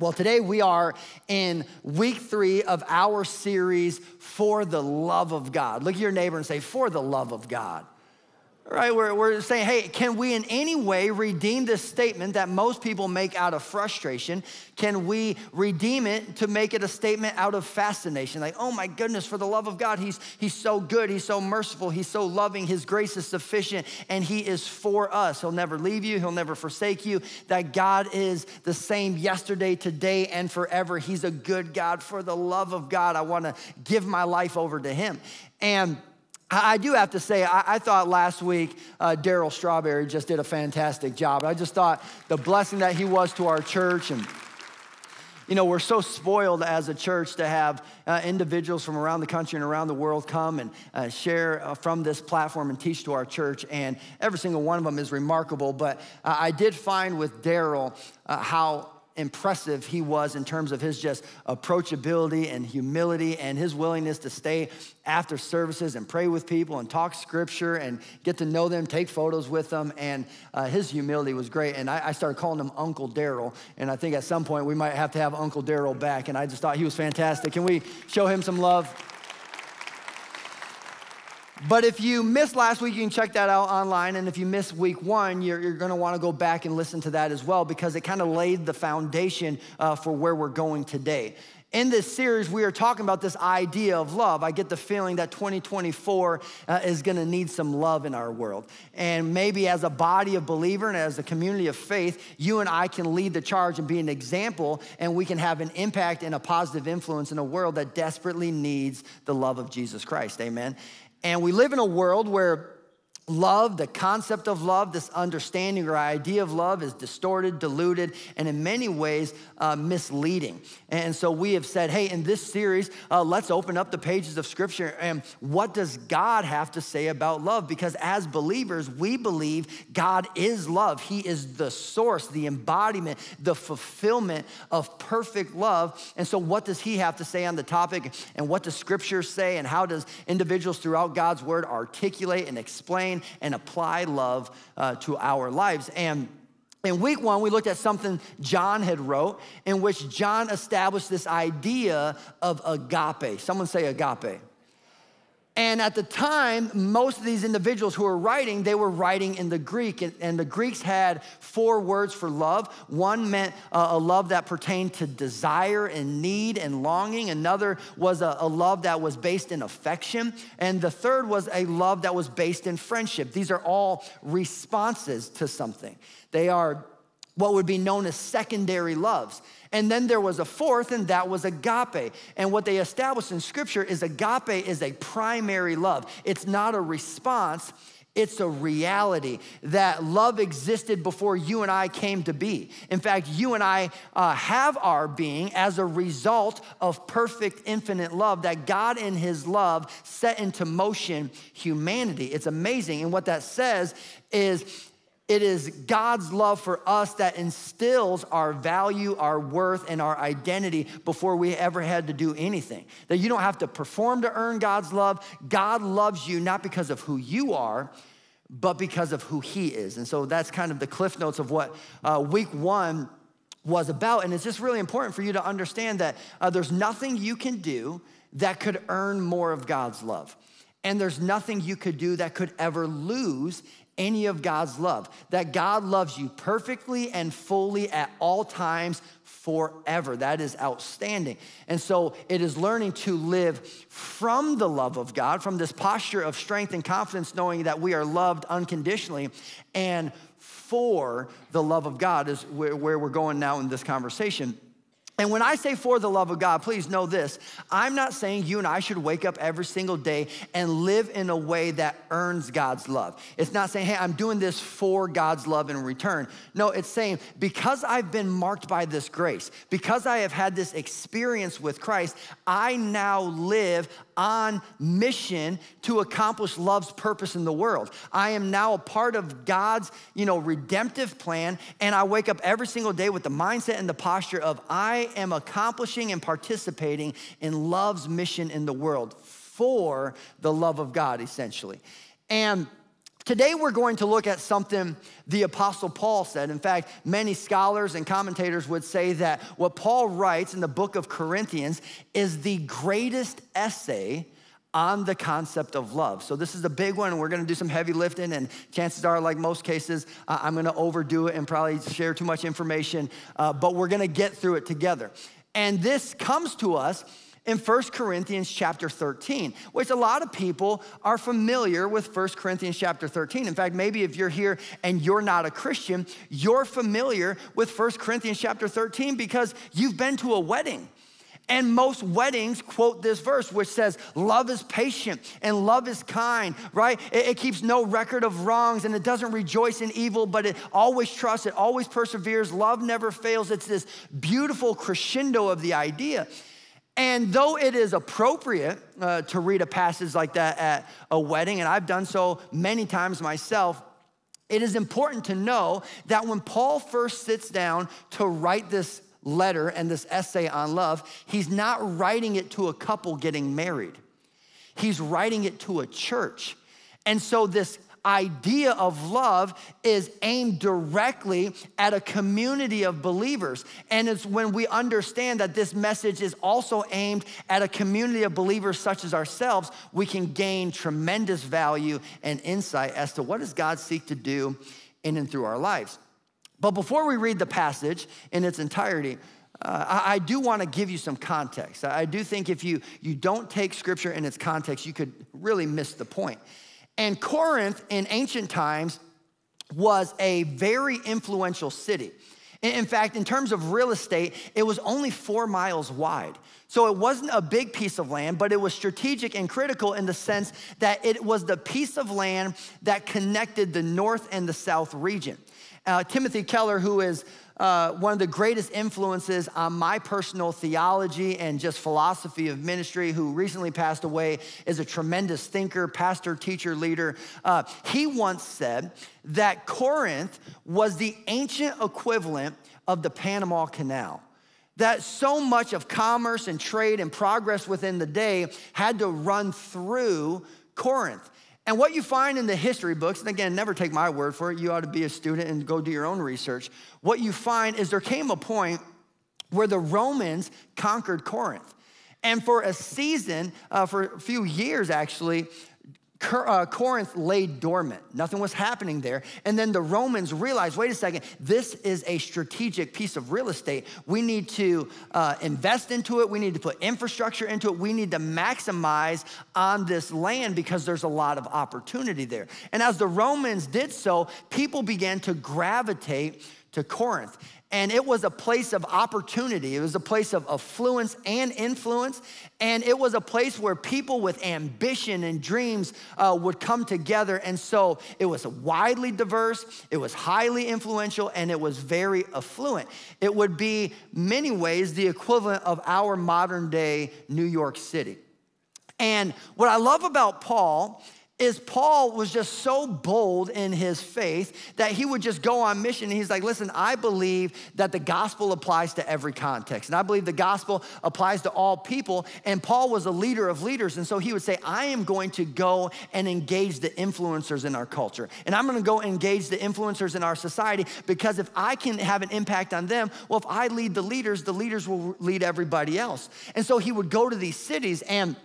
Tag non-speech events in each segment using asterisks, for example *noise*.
Well, today we are in week three of our series, For the Love of God. Look at your neighbor and say, For the Love of God right? We're, we're saying, hey, can we in any way redeem this statement that most people make out of frustration? Can we redeem it to make it a statement out of fascination? Like, oh my goodness, for the love of God, he's, he's so good, he's so merciful, he's so loving, his grace is sufficient, and he is for us. He'll never leave you, he'll never forsake you. That God is the same yesterday, today, and forever. He's a good God. For the love of God, I wanna give my life over to him. And I do have to say, I, I thought last week uh, Darryl Strawberry just did a fantastic job. I just thought the blessing that he was to our church and you know, we're so spoiled as a church to have uh, individuals from around the country and around the world come and uh, share uh, from this platform and teach to our church. And every single one of them is remarkable. But uh, I did find with Darryl uh, how impressive he was in terms of his just approachability and humility and his willingness to stay after services and pray with people and talk scripture and get to know them, take photos with them. And uh, his humility was great. And I, I started calling him Uncle Darryl. And I think at some point we might have to have Uncle Darryl back. And I just thought he was fantastic. Can we show him some love? But if you missed last week, you can check that out online. And if you missed week one, you're, you're going to want to go back and listen to that as well because it kind of laid the foundation uh, for where we're going today. In this series, we are talking about this idea of love. I get the feeling that 2024 uh, is gonna need some love in our world. And maybe as a body of believer and as a community of faith, you and I can lead the charge and be an example, and we can have an impact and a positive influence in a world that desperately needs the love of Jesus Christ. Amen. And we live in a world where love, the concept of love, this understanding or idea of love is distorted, diluted, and in many ways uh, misleading. And so we have said, hey, in this series, uh, let's open up the pages of Scripture and what does God have to say about love? Because as believers, we believe God is love. He is the source, the embodiment, the fulfillment of perfect love. And so, what does He have to say on the topic? And what does Scripture say? And how does individuals throughout God's Word articulate and explain? and apply love uh, to our lives. And in week one, we looked at something John had wrote, in which John established this idea of agape. Someone say agape. And at the time, most of these individuals who were writing, they were writing in the Greek. And, the Greeks had four words for love. One meant uh, a love that pertained to desire and need and longing. Another was a, a love that was based in affection. And the third was a love that was based in friendship. These are all responses to something. They are what would be known as secondary loves. And then there was a fourth, and that was agape. And what they established in scripture is agape is a primary love. It's not a response, it's a reality that love existed before you and I came to be. In fact, you and I uh, have our being as a result of perfect, infinite love that God, in His love, set into motion humanity. It's amazing. And what that says is, it is God's love for us that instills our value, our worth, and our identity before we ever had to do anything. That you don't have to perform to earn God's love. God loves you not because of who you are, but because of who He is. And so that's kind of the cliff notes of what uh, week one was about. And it's just really important for you to understand that uh, there's nothing you can do that could earn more of God's love. And there's nothing you could do that could ever lose any of God's love, that God loves you perfectly and fully at all times forever. That is outstanding. And so it is learning to live from the love of God, from this posture of strength and confidence, knowing that we are loved unconditionally, and for the love of God is where, where we're going now in this conversation. And when I say for the love of God, please know this. I'm not saying you and I should wake up every single day and live in a way that earns God's love. It's not saying, hey, I'm doing this for God's love in return. No, it's saying, because I've been marked by this grace, because I have had this experience with Christ, I now live on mission to accomplish love's purpose in the world. I am now a part of God's, you know, redemptive plan, and I wake up every single day with the mindset and the posture of I am accomplishing and participating in love's mission in the world for the love of God, essentially. And Today, we're going to look at something the Apostle Paul said. In fact, many scholars and commentators would say that what Paul writes in the book of Corinthians is the greatest essay on the concept of love. So, this is a big one, we're gonna do some heavy lifting. And chances are, like most cases, I'm gonna overdo it and probably share too much information, uh, but we're gonna get through it together. And this comes to us in 1 Corinthians chapter 13, which a lot of people are familiar with 1 Corinthians chapter 13. In fact, maybe if you're here and you're not a Christian, you're familiar with 1 Corinthians chapter 13 because you've been to a wedding. And most weddings quote this verse, which says, Love is patient and love is kind, right? It, it, keeps no record of wrongs and it doesn't rejoice in evil, but it always trusts, it always perseveres. Love never fails. It's this beautiful crescendo of the idea. And though it is appropriate uh, to read a passage like that at a wedding, and I've done so many times myself, it is important to know that when Paul first sits down to write this letter and this essay on love, he's not writing it to a couple getting married. He's writing it to a church. And so this idea of love is aimed directly at a community of believers. And it's when we understand that this message is also aimed at a community of believers such as ourselves, we can gain tremendous value and insight as to what does God seek to do in and through our lives. But before we read the passage in its entirety, uh, I, I, do want to give you some context. I do think if you, you don't take scripture in its context, you could really miss the point. And Corinth in ancient times was a very influential city. In fact, in terms of real estate, it was only four miles wide. So it wasn't a big piece of land, but it was strategic and critical in the sense that it was the piece of land that connected the north and the south region. Uh, Timothy Keller, who is uh, one of the greatest influences on my personal theology and just philosophy of ministry, who recently passed away, is a tremendous thinker, pastor, teacher, leader. Uh, he once said that Corinth was the ancient equivalent of the Panama Canal that so much of commerce and trade and progress within the day had to run through Corinth. And what you find in the history books, and again, never take my word for it, you ought to be a student and go do your own research. What you find is there came a point where the Romans conquered Corinth. And for a season, uh, for a few years actually, Corinth lay dormant. Nothing was happening there. And then the Romans realized wait a second, this is a strategic piece of real estate. We need to uh, invest into it. We need to put infrastructure into it. We need to maximize on this land because there's a lot of opportunity there. And as the Romans did so, people began to gravitate to Corinth. And it was a place of opportunity. It was a place of affluence and influence. And it was a place where people with ambition and dreams uh, would come together. And so it was widely diverse, it was highly influential, and it was very affluent. It would be, many ways, the equivalent of our modern day New York City. And what I love about Paul is Paul was just so bold in his faith that he would just go on mission. he's like, listen, I believe that the gospel applies to every context. And I believe the gospel applies to all people. And Paul was a leader of leaders. And so he would say, I am going to go and engage the influencers in our culture. And I'm going to go engage the influencers in our society because if I can have an impact on them, well, if I lead the leaders, the leaders will lead everybody else. And so he would go to these cities and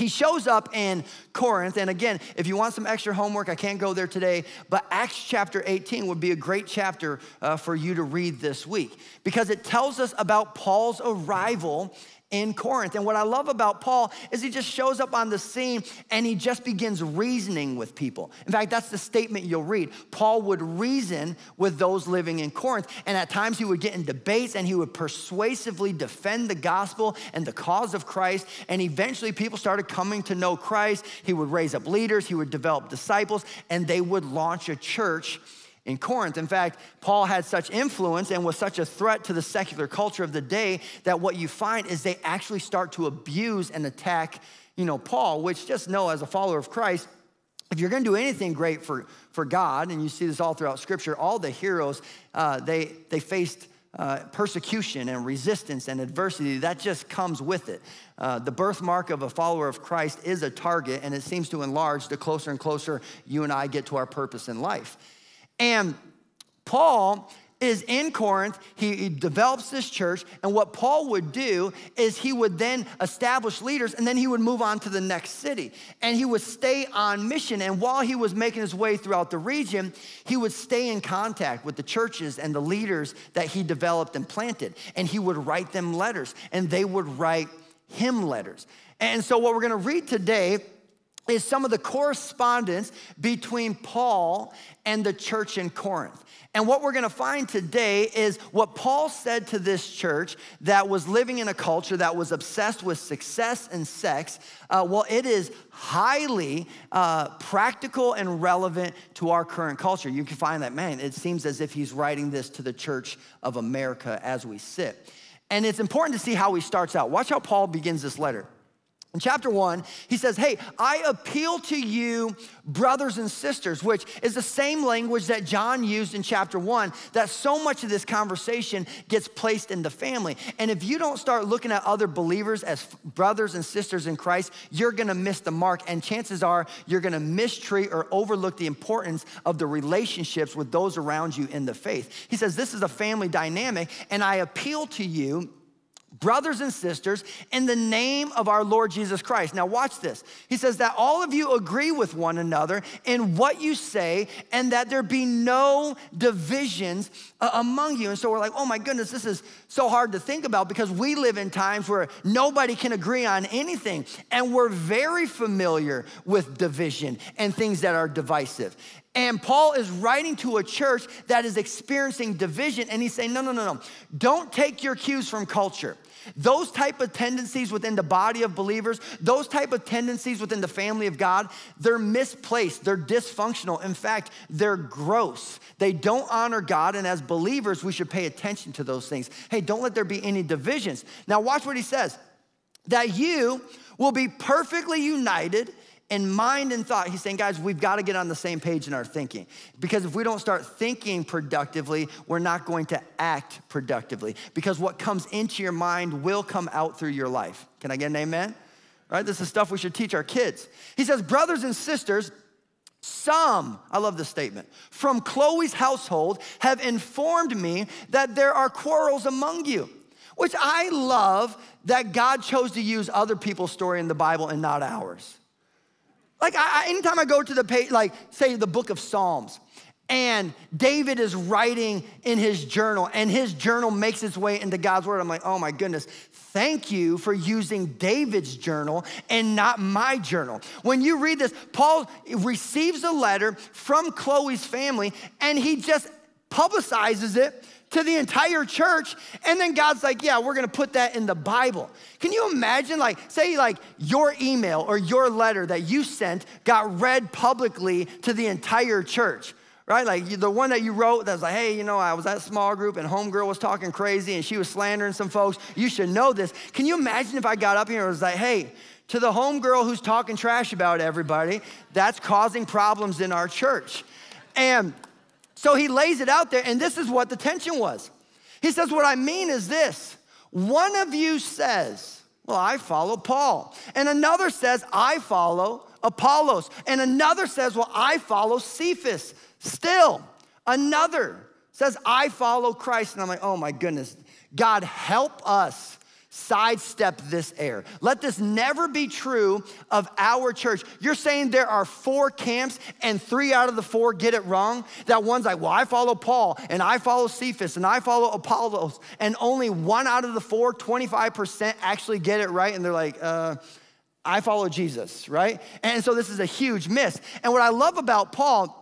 he shows up in Corinth, and again, if you want some extra homework, I can't go there today, but Acts chapter 18 would be a great chapter uh, for you to read this week because it tells us about Paul's arrival in Corinth. And what I love about Paul is he just shows up on the scene and he just begins reasoning with people. In fact, that's the statement you'll read. Paul would reason with those living in Corinth. And at times he would get in debates and he would persuasively defend the gospel and the cause of Christ. And eventually people started coming to know Christ. He would raise up leaders, he would develop disciples, and they would launch a church in Corinth. In fact, Paul had such influence and was such a threat to the secular culture of the day that what you find is they actually start to abuse and attack, you know, Paul, which just know as a follower of Christ, if you're going to do anything great for, for God, and you see this all throughout Scripture, all the heroes, uh, they, they faced uh, persecution and resistance and adversity, that just comes with it. Uh, the birthmark of a follower of Christ is a target, and it seems to enlarge the closer and closer you and I get to our purpose in life. And Paul is in Corinth. He, he, develops this church. And what Paul would do is he would then establish leaders and then he would move on to the next city. And he would stay on mission. And while he was making his way throughout the region, he would stay in contact with the churches and the leaders that he developed and planted. And he would write them letters and they would write him letters. And so, what we're gonna read today is some of the correspondence between Paul and the church in Corinth. And what we're gonna find today is what Paul said to this church that was living in a culture that was obsessed with success and sex. Uh, well, it is highly uh, practical and relevant to our current culture. You can find that, man, it seems as if he's writing this to the church of America as we sit. And it's important to see how he starts out. Watch how Paul begins this letter. In chapter one, he says, Hey, I appeal to you, brothers and sisters, which is the same language that John used in chapter one, that so much of this conversation gets placed in the family. And if you don't start looking at other believers as brothers and sisters in Christ, you're gonna miss the mark. And chances are you're gonna mistreat or overlook the importance of the relationships with those around you in the faith. He says, This is a family dynamic, and I appeal to you brothers and sisters, in the name of our Lord Jesus Christ. Now, watch this. He says that all of you agree with one another in what you say, and that there be no divisions uh, among you. And so we're like, oh my goodness, this is so hard to think about because we live in times where nobody can agree on anything. And we're very familiar with division and things that are divisive. And Paul is writing to a church that is experiencing division, and he's saying, no, no, no, no. Don't take your cues from culture. Those type of tendencies within the body of believers, those type of tendencies within the family of God, they're misplaced, they're dysfunctional. In fact, they're gross. They don't honor God, and as believers, we should pay attention to those things. Hey, don't let there be any divisions. Now, watch what he says that you will be perfectly united in mind and thought, he's saying, guys, we've got to get on the same page in our thinking. Because if we don't start thinking productively, we're not going to act productively. Because what comes into your mind will come out through your life. Can I get an amen? Right? This is stuff we should teach our kids. He says, brothers and sisters, some, I love this statement, from Chloe's household have informed me that there are quarrels among you, which I love that God chose to use other people's story in the Bible and not ours. Like, I, anytime I go to the page, like, say, the book of Psalms, and David is writing in his journal, and his journal makes its way into God's word. I'm like, oh my goodness, thank you for using David's journal and not my journal. When you read this, Paul receives a letter from Chloe's family, and he just publicizes it to the entire church. And then God's like, yeah, we're gonna put that in the Bible. Can you imagine, like, say, like, your email or your letter that you sent got read publicly to the entire church? Right? Like the one that you wrote that was like, hey, you know, I was at a small group and homegirl was talking crazy and she was slandering some folks. You should know this. Can you imagine if I got up here and was like, hey, to the homegirl who's talking trash about everybody, that's causing problems in our church. And so he lays it out there, and this is what the tension was. He says, What I mean is this one of you says, Well, I follow Paul, and another says, I follow Apollos, and another says, Well, I follow Cephas. Still, another says, I follow Christ. And I'm like, Oh my goodness, God, help us sidestep this error. Let this never be true of our church. You're saying there are four camps and three out of the four get it wrong? That one's like, well, I follow Paul and I follow Cephas and I follow Apollos, and only one out of the four, 25%, actually get it right. And they're like, uh, I follow Jesus, right? And so this is a huge miss. And what I love about Paul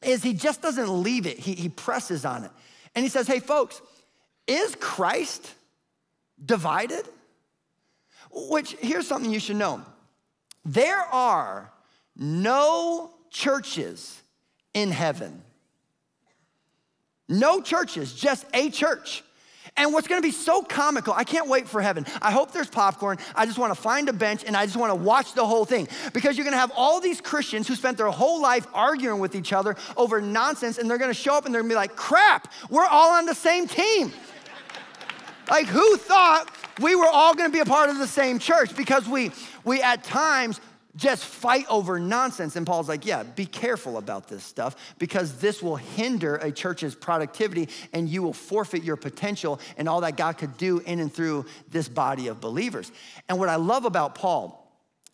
is he just doesn't leave it, he, he presses on it. And he says, hey, folks, is Christ divided? Which, here's something you should know there are no churches in heaven. No churches, just a church. And what's gonna be so comical, I can't wait for heaven. I hope there's popcorn. I just wanna find a bench and I just wanna watch the whole thing. Because you're gonna have all these Christians who spent their whole life arguing with each other over nonsense, and they're gonna show up and they're gonna be like, crap, we're all on the same team Like, who thought we were all gonna be a part of the same church? Because we, we at times just fight over nonsense. And Paul's like, yeah, be careful about this stuff because this will hinder a church's productivity and you will forfeit your potential and all that God could do in and through this body of believers. And what I love about Paul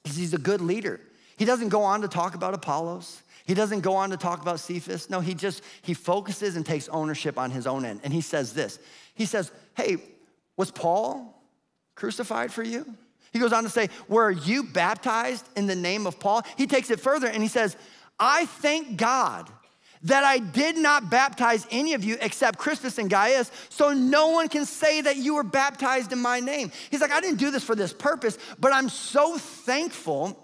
is he's a good leader. He doesn't go on to talk about Apollos. He doesn't go on to talk about Cephas. No, he just, he focuses and takes ownership on his own end. And he says this. He says, hey, was Paul crucified for you? He goes on to say, Were you baptized in the name of Paul? He takes it further and he says, I thank God that I did not baptize any of you except Crispus and Gaius, so no one can say that you were baptized in my name. He's like, I didn't do this for this purpose, but I'm so thankful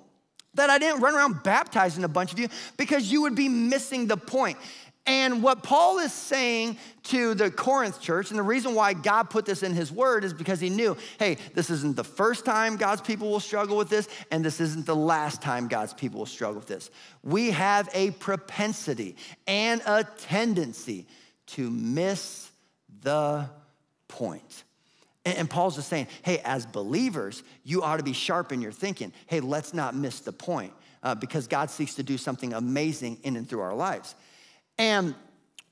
that I didn't run around baptizing a bunch of you because you would be missing the point. And what Paul is saying to the Corinth church, and the reason why God put this in his word is because he knew, hey, this isn't the first time God's people will struggle with this, and this isn't the last time God's people will struggle with this. We have a propensity and a tendency to miss the point. And Paul's just saying, hey, as believers, you ought to be sharp in your thinking. Hey, let's not miss the point uh, because God seeks to do something amazing in and through our lives. And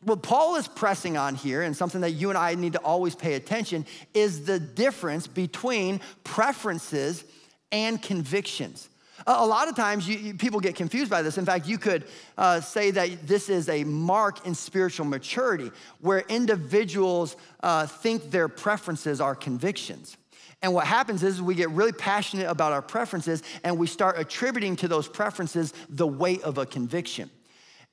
what Paul is pressing on here, and something that you and I need to always pay attention, is the difference between preferences and convictions. A lot of times you, you, people get confused by this. In fact, you could uh, say that this is a mark in spiritual maturity where individuals uh, think their preferences are convictions. And what happens is we get really passionate about our preferences and we start attributing to those preferences the weight of a conviction.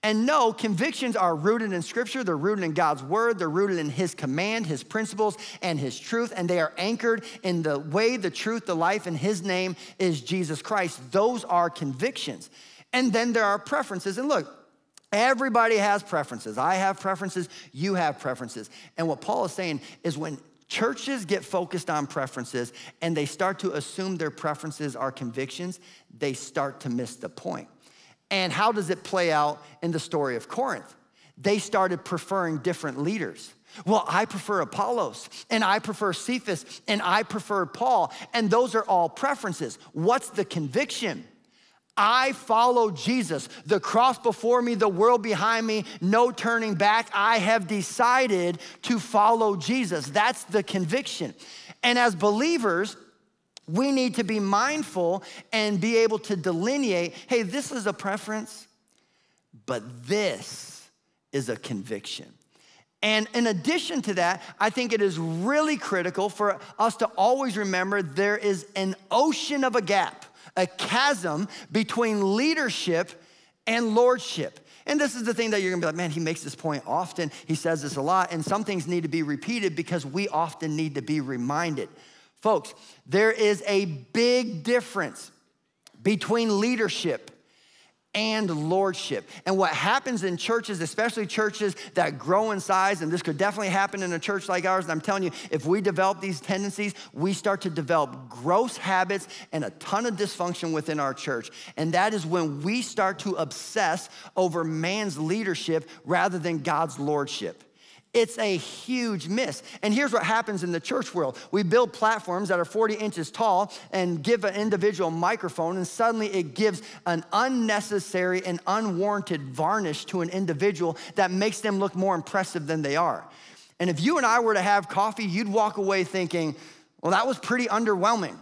And no, convictions are rooted in Scripture. They're rooted in God's Word. They're rooted in His command, His principles, and His truth. And they are anchored in the way, the truth, the life, and His name is Jesus Christ. Those are convictions. And then there are preferences. And look, everybody has preferences. I have preferences. You have preferences. And what Paul is saying is when churches get focused on preferences and they start to assume their preferences are convictions, they start to miss the point. And how does it play out in the story of Corinth? They started preferring different leaders. Well, I prefer Apollos, and I prefer Cephas, and I prefer Paul, and those are all preferences. What's the conviction? I follow Jesus. The cross before me, the world behind me, no turning back. I have decided to follow Jesus. That's the conviction. And as believers, we need to be mindful and be able to delineate hey, this is a preference, but this is a conviction. And in addition to that, I think it is really critical for us to always remember there is an ocean of a gap, a chasm between leadership and lordship. And this is the thing that you're gonna be like, man, he makes this point often. He says this a lot, and some things need to be repeated because we often need to be reminded. Folks, there is a big difference between leadership and lordship. And what happens in churches, especially churches that grow in size, and this could definitely happen in a church like ours, and I'm telling you, if we develop these tendencies, we start to develop gross habits and a ton of dysfunction within our church. And that is when we start to obsess over man's leadership rather than God's lordship. It's a huge miss. And here's what happens in the church world we build platforms that are 40 inches tall and give an individual microphone, and suddenly it gives an unnecessary and unwarranted varnish to an individual that makes them look more impressive than they are. And if you and I were to have coffee, you'd walk away thinking, well, that was pretty underwhelming.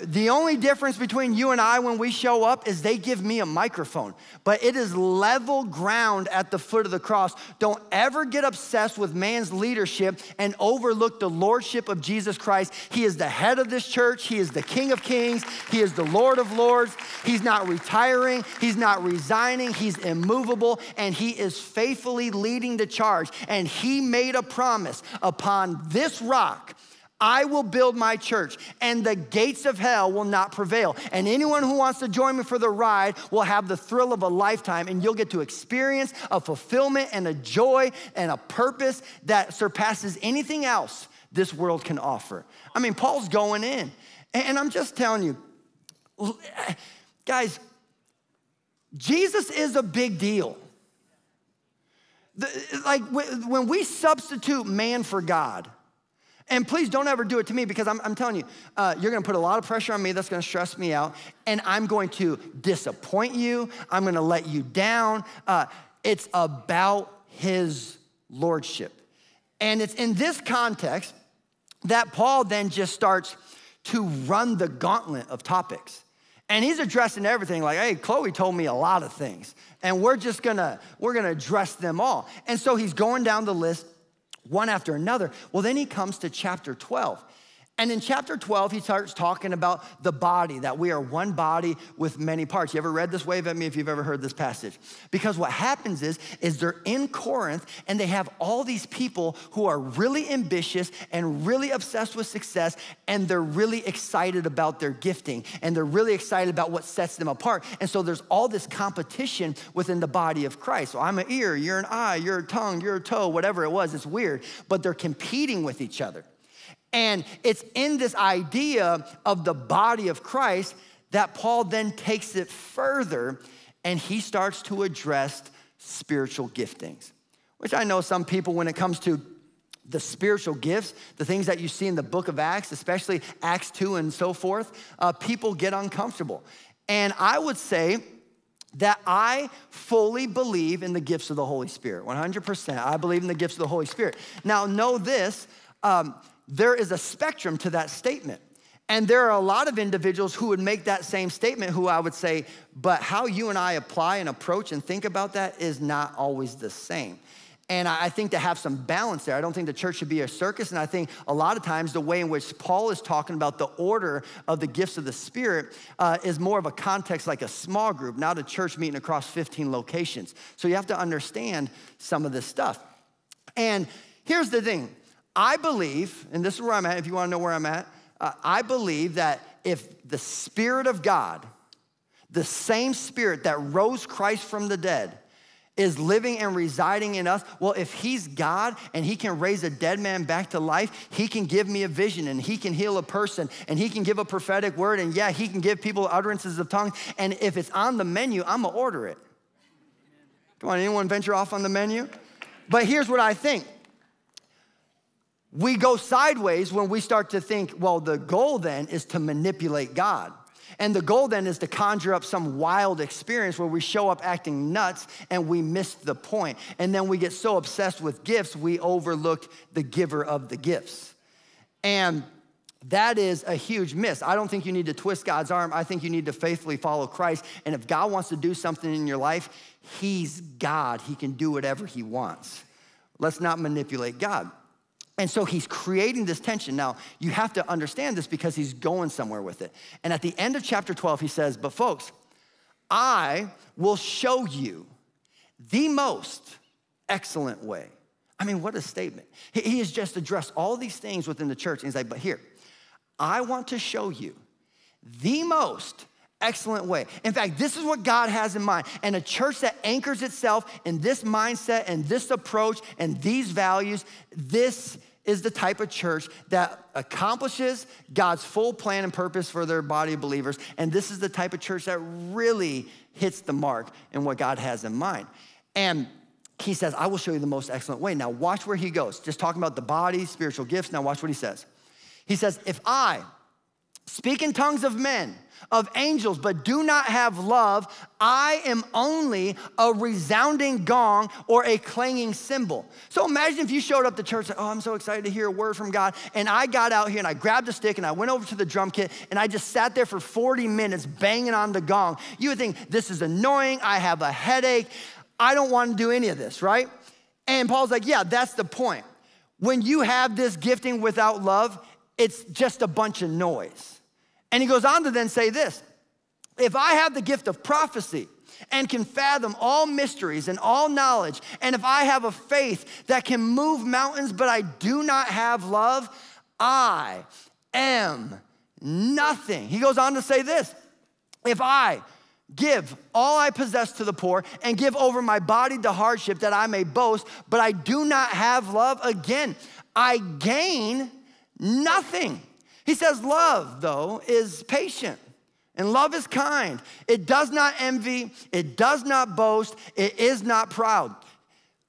The only difference between you and I when we show up is they give me a microphone, but it is level ground at the foot of the cross. Don't ever get obsessed with man's leadership and overlook the lordship of Jesus Christ. He is the head of this church, He is the King of Kings, He is the Lord of Lords. He's not retiring, He's not resigning, He's immovable, and He is faithfully leading the charge. And He made a promise upon this rock I will build my church, and the gates of hell will not prevail. And anyone who wants to join me for the ride will have the thrill of a lifetime, and you'll get to experience a fulfillment and a joy and a purpose that surpasses anything else this world can offer. I mean, Paul's going in, and I'm just telling you, guys, Jesus is a big deal. like when we substitute man for God, And please don't ever do it to me because I'm, I'm telling you, uh, you're gonna put a lot of pressure on me that's gonna stress me out, and I'm going to disappoint you, I'm gonna let you down. Uh, it's about His Lordship. And it's in this context that Paul then just starts to run the gauntlet of topics. And he's addressing everything like, hey, Chloe told me a lot of things. And we're just gonna, we're gonna address them all. And so he's going down the list one after another. Well, then he comes to chapter 12. And in chapter 12, he starts talking about the body, that we are one body with many parts. You ever read this? Wave at me if you've ever heard this passage. Because what happens is, is they're in Corinth and they have all these people who are really ambitious and really obsessed with success, and they're really excited about their gifting, and they're really excited about what sets them apart. And so there's all this competition within the body of Christ. So I'm an ear, you're an eye, you're a tongue, you're a toe, whatever it was. It's weird, but they're competing with each other. And it's in this idea of the body of Christ that Paul then takes it further and he starts to address spiritual giftings, which I know some people, when it comes to the spiritual gifts, the things that you see in the book of Acts, especially Acts 2 and so forth, uh, people get uncomfortable. And I would say that I fully believe in the gifts of the Holy Spirit, 100%. I believe in the gifts of the Holy Spirit. Now, know this. Um, there is a spectrum to that statement. And there are a lot of individuals who would make that same statement who I would say, but how you and I apply and approach and think about that is not always the same. And I think to have some balance there, I don't think the church should be a circus. And I think a lot of times the way in which Paul is talking about the order of the gifts of the Spirit uh, is more of a context like a small group, not a church meeting across 15 locations. So you have to understand some of this stuff. And here's the thing I believe, and this is where I'm at, if you wanna know where I'm at, uh, I believe that if the Spirit of God, the same Spirit that rose Christ from the dead, is living and residing in us, well, if He's God and He can raise a dead man back to life, He can give me a vision and He can heal a person and He can give a prophetic word and yeah, He can give people utterances of tongues. And if it's on the menu, I'm gonna order it. Come want anyone venture off on the menu? But here's what I think we go sideways when we start to think, well, the goal then is to manipulate God. And the goal then is to conjure up some wild experience where we show up acting nuts and we miss the point. And then we get so obsessed with gifts, we overlook the giver of the gifts. And that is a huge miss. I don't think you need to twist God's arm. I think you need to faithfully follow Christ. And if God wants to do something in your life, He's God. He can do whatever He wants. Let's not manipulate God. And so he's creating this tension. Now, you have to understand this because he's going somewhere with it. And at the end of chapter 12, he says, But folks, I will show you the most excellent way. I mean, what a statement. He has just addressed all these things within the church. And he's like, But here, I want to show you the most excellent way. In fact, this is what God has in mind. And a church that anchors itself in this mindset and this approach and these values, this is the type of church that accomplishes God's full plan and purpose for their body of believers. And this is the type of church that really hits the mark in what God has in mind. And he says, I will show you the most excellent way. Now, watch where he goes. Just talking about the body, spiritual gifts. Now, watch what he says. He says, If I speak in tongues of men, of angels, but do not have love, I am only a resounding gong or a clanging cymbal. So imagine if you showed up to church, like, oh, I'm so excited to hear a word from God. And I got out here and I grabbed a stick and I went over to the drum kit and I just sat there for 40 minutes banging on the gong. You would think, this is annoying. I have a headache. I don't want to do any of this, right? And Paul's like, yeah, that's the point. When you have this gifting without love, it's just a bunch of noise. And he goes on to then say this If I have the gift of prophecy, and can fathom all mysteries and all knowledge, and if I have a faith that can move mountains, but I do not have love, I am nothing. He goes on to say this if I give all I possess to the poor and give over my body to hardship that I may boast, but I do not have love, again, I gain nothing. He says, Love, though, is patient. And love is kind. It does not envy. It does not boast. It is not proud.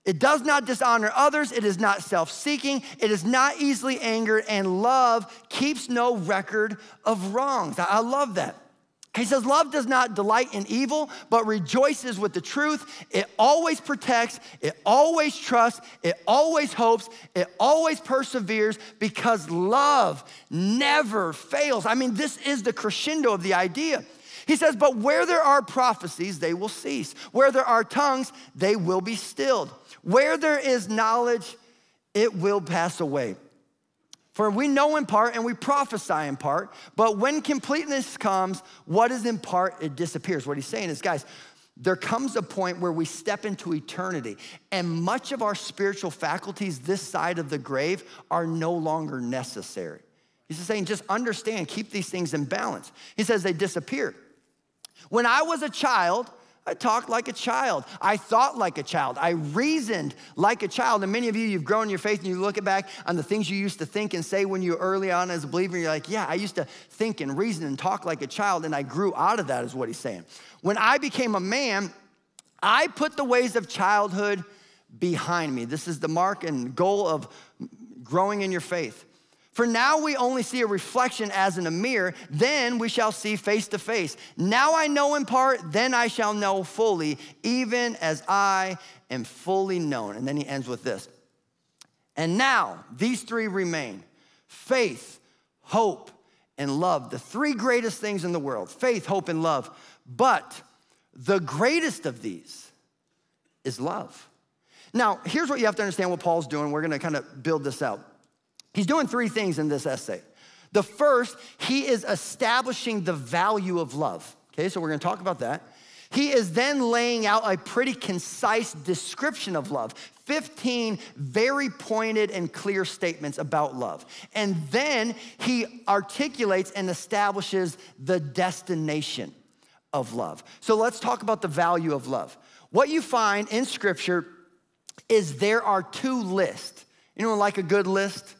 It does not dishonor others. It is not self seeking. It is not easily angered. And love keeps no record of wrongs. I love that. He says, Love does not delight in evil, but rejoices with the truth. It always protects, it always trusts, it always hopes, it always perseveres because love never fails. I mean, this is the crescendo of the idea. He says, But where there are prophecies, they will cease. Where there are tongues, they will be stilled. Where there is knowledge, it will pass away. For we know in part and we prophesy in part, but when completeness comes, what is in part, it disappears. What he's saying is, guys, there comes a point where we step into eternity, and much of our spiritual faculties this side of the grave are no longer necessary. He's saying, just understand, keep these things in balance. He says they disappear. When I was a child, I talked like a child. I thought like a child. I reasoned like a child. And many of you, you've grown your faith and you look back on the things you used to think and say when you were early on as a believer. You're like, yeah, I used to think and reason and talk like a child, and I grew out of that, is what he's saying. When I became a man, I put the ways of childhood behind me. This is the mark and goal of growing in your faith. For now we only see a reflection as in a mirror, then we shall see face to face. Now I know in part, then I shall know fully, even as I am fully known. And then he ends with this. And now these three remain faith, hope, and love. The three greatest things in the world faith, hope, and love. But the greatest of these is love. Now, here's what you have to understand what Paul's doing. We're gonna kind of build this out. He's doing three things in this essay. The first, he is establishing the value of love. Okay, so we're gonna talk about that. He is then laying out a pretty concise description of love 15 very pointed and clear statements about love. And then he articulates and establishes the destination of love. So let's talk about the value of love. What you find in scripture is there are two lists. Anyone like a good list?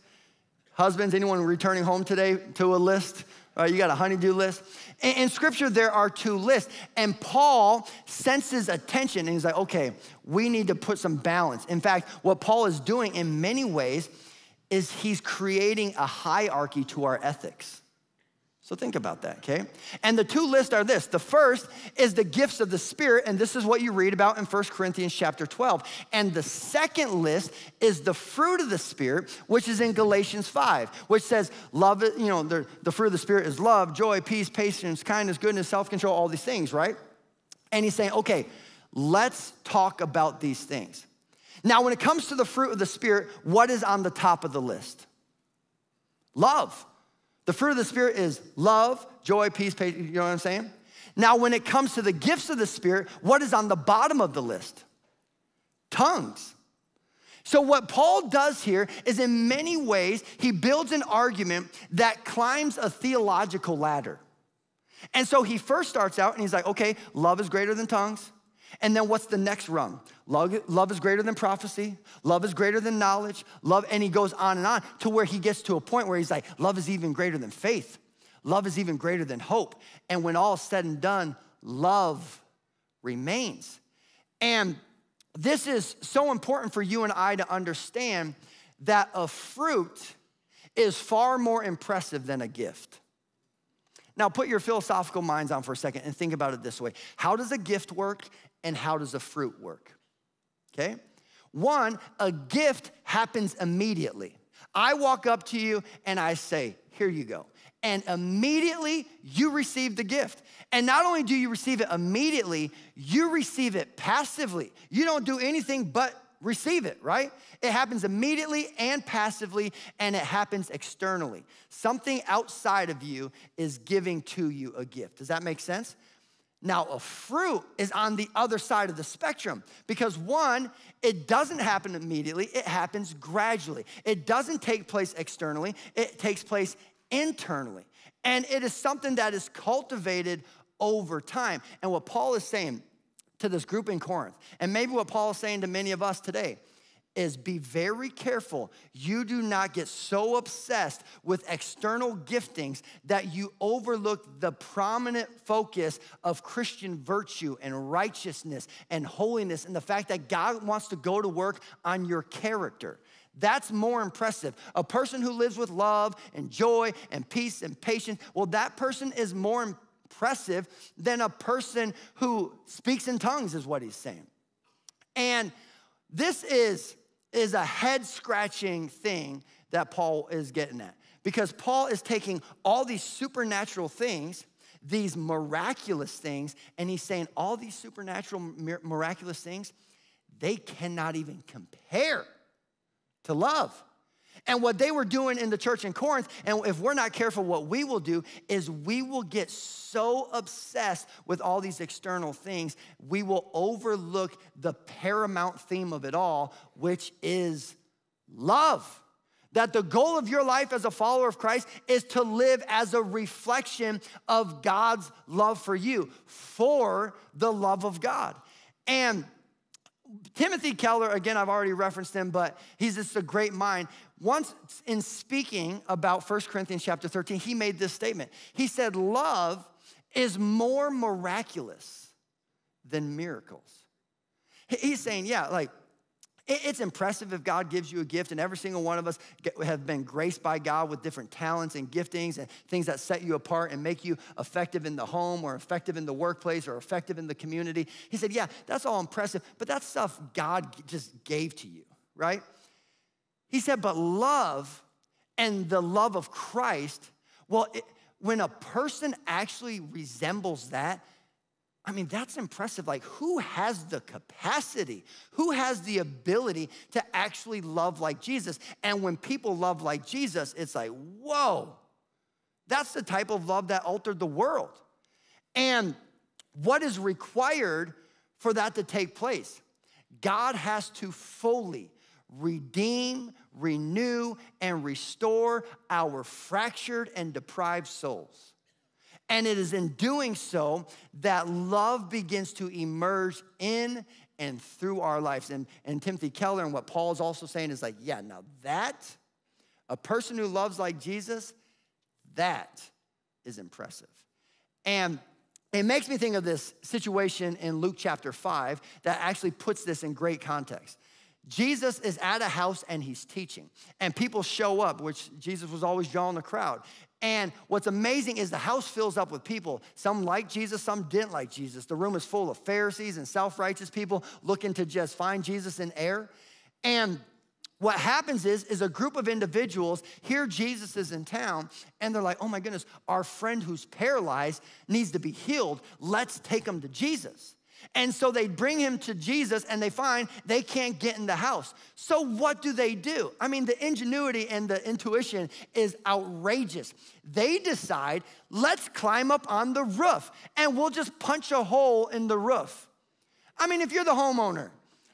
Husbands, anyone returning home today to a list? you got a honeydew list. In, in, scripture, there are two lists. And Paul senses attention and he's like, okay, we need to put some balance. In fact, what Paul is doing in many ways is he's creating a hierarchy to our ethics. So think about that, okay? And the two lists are this. The first is the gifts of the Spirit, and this is what you read about in 1 Corinthians chapter 12. And the second list is the fruit of the Spirit, which is in Galatians 5, which says, love, you know, the, the fruit of the Spirit is love, joy, peace, patience, kindness, goodness, self control, all these things, right? And he's saying, okay, let's talk about these things. Now, when it comes to the fruit of the Spirit, what is on the top of the list? Love. The fruit of the Spirit is love, joy, peace, patience. You know what I'm saying? Now, when it comes to the gifts of the Spirit, what is on the bottom of the list? Tongues. So, what Paul does here is in many ways, he builds an argument that climbs a theological ladder. And so he first starts out and he's like, okay, love is greater than tongues. And then what's the next rung? Love, love, is greater than prophecy. Love is greater than knowledge. Love, and he goes on and on to where he gets to a point where he's like, love is even greater than faith. Love is even greater than hope. And when all said and done, love remains. And this is so important for you and I to understand that a fruit is far more impressive than a gift. Now, put your philosophical minds on for a second and think about it this way How does a gift work and how does a fruit work? Okay? One, a gift happens immediately. I walk up to you and I say, Here you go. And immediately you receive the gift. And not only do you receive it immediately, you receive it passively. You don't do anything but receive it, right? It happens immediately and passively, and it happens externally. Something outside of you is giving to you a gift. Does that make sense? Now, a fruit is on the other side of the spectrum because one, it doesn't happen immediately, it happens gradually. It doesn't take place externally, it takes place internally. And it is something that is cultivated over time. And what Paul is saying to this group in Corinth, and maybe what Paul is saying to many of us today, is be very careful you do not get so obsessed with external giftings that you overlook the prominent focus of Christian virtue and righteousness and holiness and the fact that God wants to go to work on your character. That's more impressive. A person who lives with love and joy and peace and patience, well, that person is more impressive than a person who speaks in tongues, is what he's saying. And this is, is a head scratching thing that Paul is getting at. Because Paul is taking all these supernatural things, these miraculous things, and he's saying all these supernatural, miraculous things, they cannot even compare to love. And what they were doing in the church in Corinth, and if we're not careful, what we will do is we will get so obsessed with all these external things, we will overlook the paramount theme of it all, which is love. That the goal of your life as a follower of Christ is to live as a reflection of God's love for you, for the love of God. And Timothy Keller, again, I've already referenced him, but he's just a great mind. Once in speaking about 1 Corinthians chapter 13, he made this statement. He said, Love is more miraculous than miracles. He's saying, yeah, like, it's impressive if God gives you a gift, and every single one of us have been graced by God with different talents and giftings and things that set you apart and make you effective in the home or effective in the workplace or effective in the community. He said, Yeah, that's all impressive, but that's stuff God just gave to you, right? He said, But love and the love of Christ, well, it, when a person actually resembles that, I mean, that's impressive. Like, who has the capacity? Who has the ability to actually love like Jesus? And when people love like Jesus, it's like, whoa, that's the type of love that altered the world. And what is required for that to take place? God has to fully redeem, renew, and restore our fractured and deprived souls. And it is in doing so that love begins to emerge in and through our lives. And, and Timothy Keller, and what Paul is also saying is like, yeah, now that, a person who loves like Jesus, that is impressive. And it makes me think of this situation in Luke chapter 5 that actually puts this in great context. Jesus is at a house and he's teaching, and people show up, which Jesus was always drawing the crowd. And what's amazing is the house fills up with people. Some like Jesus, some didn't like Jesus. The room is full of Pharisees and self righteous people looking to just find Jesus in air. And what happens is, is a group of individuals hear Jesus is in town and they're like, oh my goodness, our friend who's paralyzed needs to be healed. Let's take him to Jesus. And so they bring him to Jesus and they find they can't get in the house. So what do they do? I mean, the ingenuity and the intuition is outrageous. They decide, let's climb up on the roof and we'll just punch a hole in the roof. I mean, if you're the homeowner,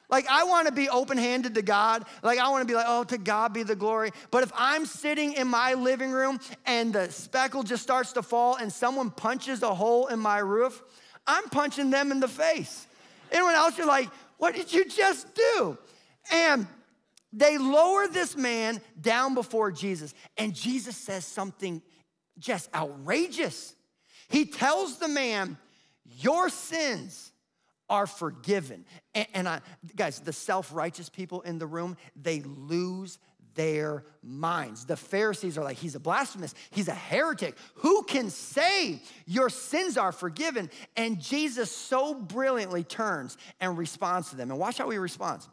like, I wanna be open handed to God. Like, I wanna be like, oh, to God be the glory. But if I'm sitting in my living room and the speckle just starts to fall and someone punches a hole in my roof, I'm punching them in the face. Anyone else, you're like, what did you just do? And they lower this man down before Jesus, and Jesus says something just outrageous. He tells the man, Your sins are forgiven. And, and I, guys, the self righteous people in the room, they lose their minds. The Pharisees are like, he's a blasphemous, he's a heretic. Who can say your sins are forgiven? And Jesus so brilliantly turns and responds to them. And watch how he responds.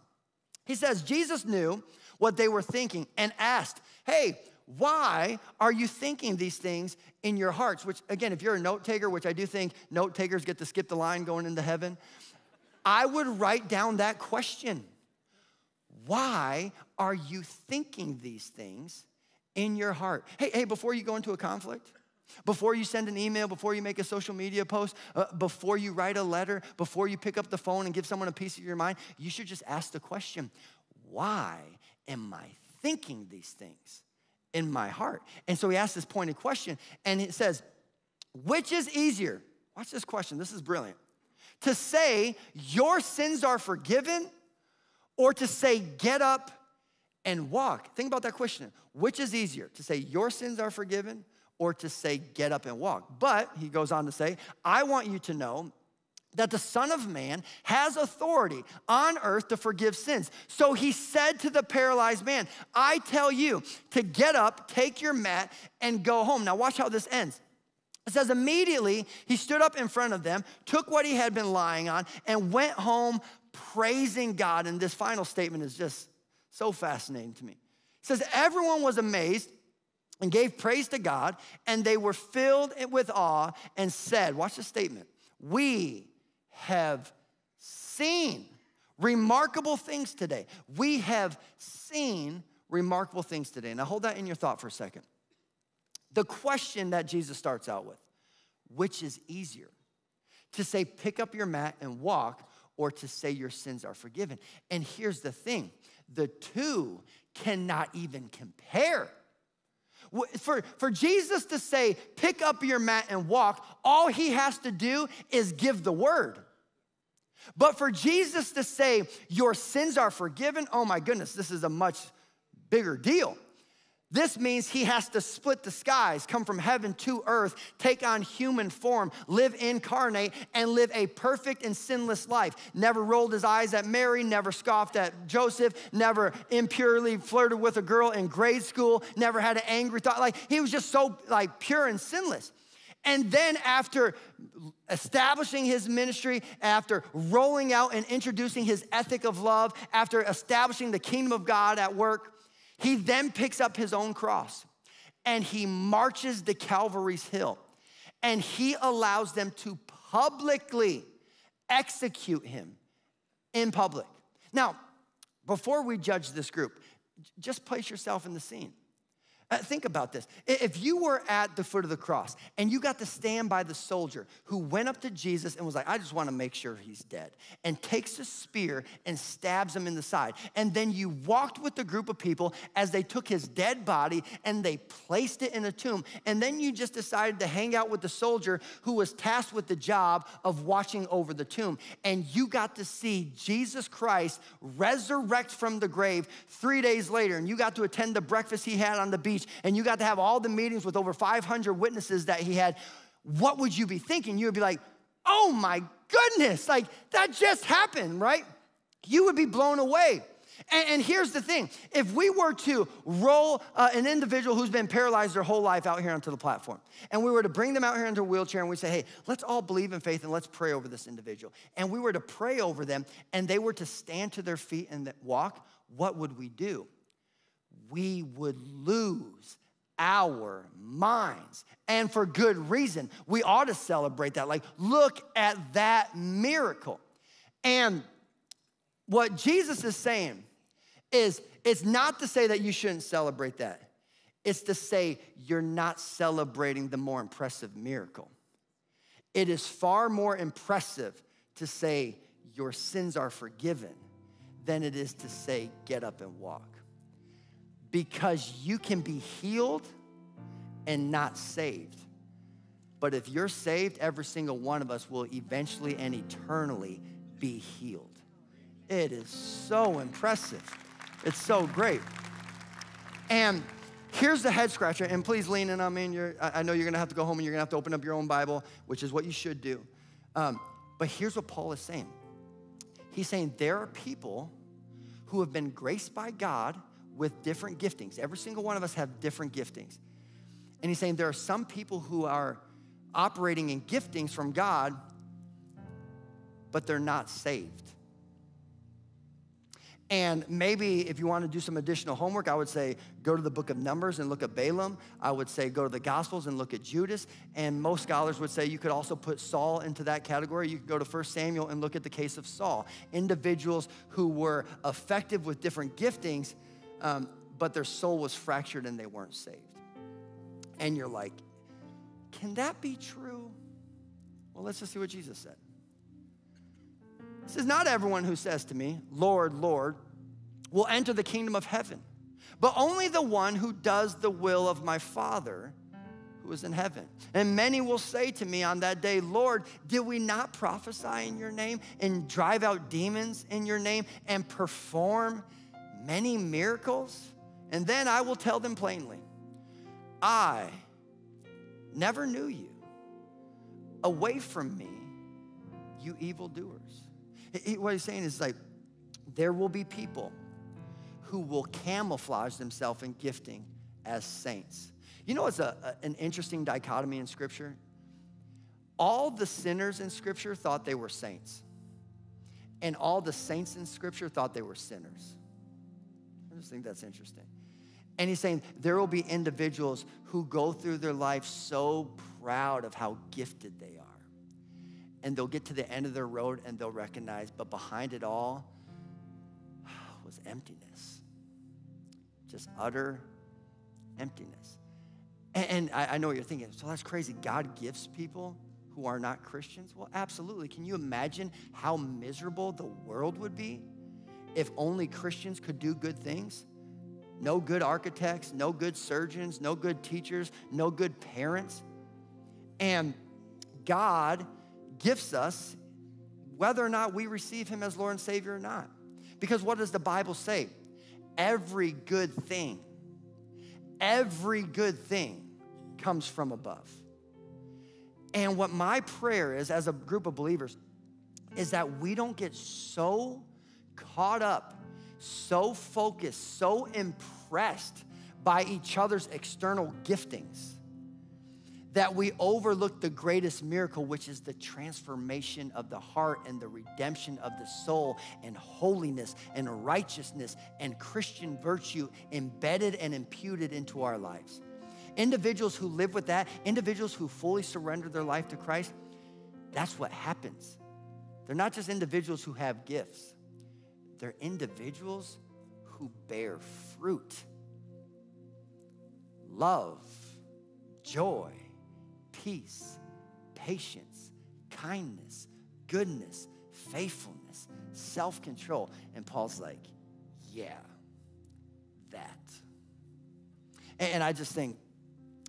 He says, Jesus knew what they were thinking and asked, Hey, why are you thinking these things in your hearts? Which, again, if you're a note taker, which I do think note takers get to skip the line going into heaven, I would write down that question. Why are you thinking these things in your heart? Hey, hey, before you go into a conflict, before you send an email, before you make a social media post, uh, before you write a letter, before you pick up the phone and give someone a piece of your mind, you should just ask the question why am I thinking these things in my heart? And so he asks this pointed question, and it says, which is easier? Watch this question, this is brilliant. To say, your sins are forgiven or to say, get up and walk? Think about that question. Which is easier, to say, your sins are forgiven, or to say, get up and walk? But he goes on to say, I want you to know that the Son of Man has authority on earth to forgive sins. So he said to the paralyzed man, I tell you to get up, take your mat, and go home. Now, watch how this ends. It says, immediately he stood up in front of them, took what he had been lying on, and went home praising God. And this final statement is just so fascinating to me. It says, everyone was amazed and gave praise to God, and they were filled with awe and said, Watch the statement, we have seen remarkable things today. We have seen remarkable things today. Now hold that in your thought for a second. The question that Jesus starts out with which is easier? To say, pick up your mat and walk, or to say your sins are forgiven. And here's the thing the two cannot even compare. For, for Jesus to say, pick up your mat and walk, all he has to do is give the word. But for Jesus to say, your sins are forgiven, oh my goodness, this is a much bigger deal. This means he has to split the skies, come from heaven to earth, take on human form, live incarnate, and live a perfect and sinless life. Never rolled his eyes at Mary, never scoffed at Joseph, never impurely flirted with a girl in grade school, never had an angry thought. Like he was just so like pure and sinless. And then after establishing his ministry, after rolling out and introducing his ethic of love, after establishing the kingdom of God at work, he then picks up his own cross and he marches to Calvary's Hill and he allows them to publicly execute him in public. Now, before we judge this group, just place yourself in the scene. Uh, think about this. If you were at the foot of the cross and you got to stand by the soldier who went up to Jesus and was like, I just want to make sure he's dead, and takes a spear and stabs him in the side, and then you walked with the group of people as they took his dead body and they placed it in a tomb, and then you just decided to hang out with the soldier who was tasked with the job of watching over the tomb, and you got to see Jesus Christ resurrect from the grave three days later, and you got to attend the breakfast he had on the beach and you got to have all the meetings with over 500 witnesses that he had, what would you be thinking? You would be like, oh my goodness, like that just happened, right? You would be blown away. And, and here's the thing if we were to roll uh, an individual who's been paralyzed their whole life out here onto the platform, and we were to bring them out here into a wheelchair and we say, hey, let's all believe in faith and let's pray over this individual, and we were to pray over them and they were to stand to their feet and walk, what would we do? We would lose our minds. And for good reason. We ought to celebrate that. Like, look at that miracle. And what Jesus is saying is it's not to say that you shouldn't celebrate that, it's to say you're not celebrating the more impressive miracle. It is far more impressive to say your sins are forgiven than it is to say get up and walk because you can be healed and not saved. But if you're saved, every single one of us will eventually and eternally be healed. It is so impressive. It's so great. And here's the head scratcher, and please lean in on me. And you're, I know you're gonna have to go home and you're gonna have to open up your own Bible, which is what you should do. Um, but here's what Paul is saying He's saying there are people who have been graced by God with different giftings. Every single one of us have different giftings. And he's saying there are some people who are operating in giftings from God, but they're not saved. And maybe if you want to do some additional homework, I would say go to the book of Numbers and look at Balaam. I would say go to the Gospels and look at Judas. And most scholars would say you could also put Saul into that category. You could go to 1 Samuel and look at the case of Saul. Individuals who were effective with different giftings, um, but their soul was fractured and they weren't saved. And you're like, can that be true? Well, let's just see what Jesus said. This is not everyone who says to me, Lord, Lord, will enter the kingdom of heaven, but only the one who does the will of my Father who is in heaven. And many will say to me on that day, Lord, did we not prophesy in your name and drive out demons in your name and perform many miracles? And then I will tell them plainly, I never knew you. Away from me, you evildoers. What he's saying is like, there will be people who will camouflage themselves in gifting as saints. You know, it's a, a, an interesting dichotomy in Scripture. All the sinners in Scripture thought they were saints, and all the saints in Scripture thought they were sinners. I just think that's interesting. And he's saying there will be individuals who go through their life so proud of how gifted they are. And they'll get to the end of their road and they'll recognize, but behind it all *sighs* was emptiness. Just utter emptiness. And, I, know what you're thinking. So that's crazy. God gives people who are not Christians? Well, absolutely. Can you imagine how miserable the world would be if only Christians could do good things? No good architects, no good surgeons, no good teachers, no good parents. And God gifts us whether or not we receive Him as Lord and Savior or not. Because what does the Bible say? Every good thing, every good thing comes from above. And what my prayer is as a group of believers is that we don't get so caught up, so focused, so impressed by each other's external giftings that we overlook the greatest miracle, which is the transformation of the heart and the redemption of the soul and holiness and righteousness and Christian virtue embedded and imputed into our lives. Individuals who live with that, individuals who fully surrender their life to Christ, that's what happens. They're not just individuals who have gifts, they're individuals who bear fruit love, joy peace, patience, kindness, goodness, faithfulness, self control. And Paul's like, yeah, that. And I just think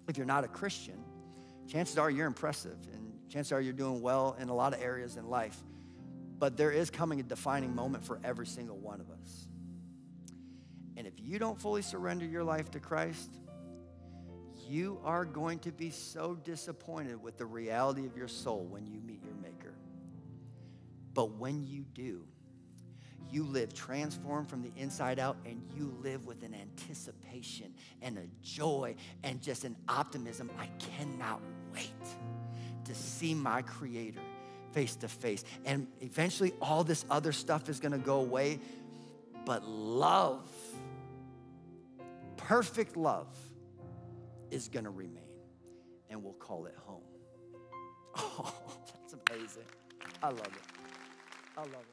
if you're not a Christian, chances are you're impressive and chances are you're doing well in a lot of areas in life. But there is coming a defining moment for every single one of us. And if you don't fully surrender your life to Christ, you are going to be so disappointed with the reality of your soul when you meet your Maker. But when you do, you live transformed from the inside out and you live with an anticipation and a joy and just an optimism. I cannot wait to see my Creator face to face. And eventually, all this other stuff is going to go away. But love, perfect love, is going to remain, and we'll call it home. *laughs* Oh, that's amazing. I love it. I love it.